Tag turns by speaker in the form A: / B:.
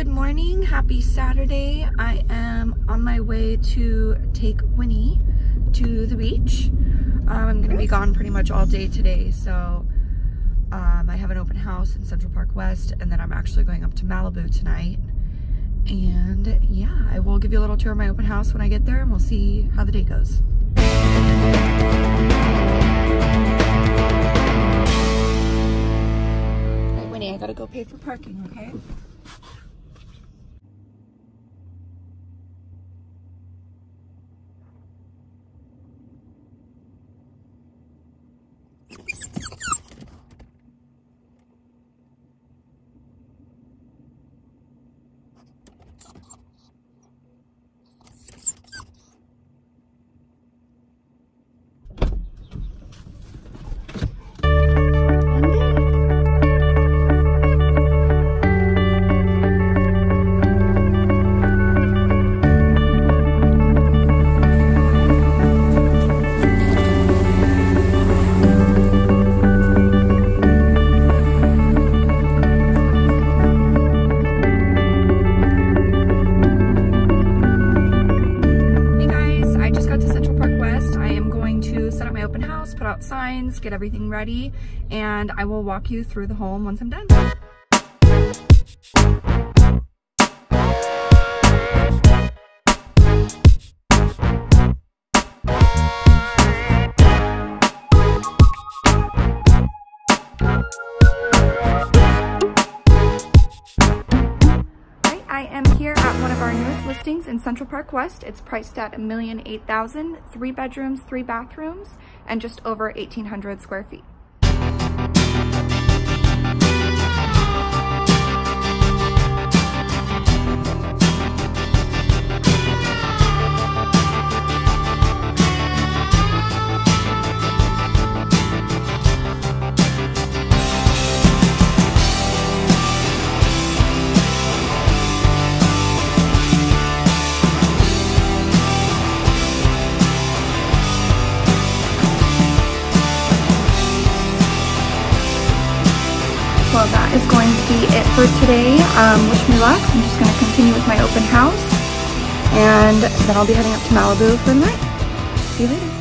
A: good morning. Happy Saturday. I am on my way to take Winnie to the beach. Um, I'm gonna be gone pretty much all day today, so um, I have an open house in Central Park West, and then I'm actually going up to Malibu tonight. And yeah, I will give you a little tour of my open house when I get there, and we'll see how the day goes. Right, Winnie, I gotta go pay for parking, okay? My open house, put out signs, get everything ready, and I will walk you through the home once I'm done. I am here at one of our newest listings in Central Park West. It's priced at a million eight thousand, three bedrooms, three bathrooms, and just over 1,800 square feet. Well, that is going to be it for today. Um, wish me luck. I'm just going to continue with my open house. And then I'll be heading up to Malibu for the night. See you later.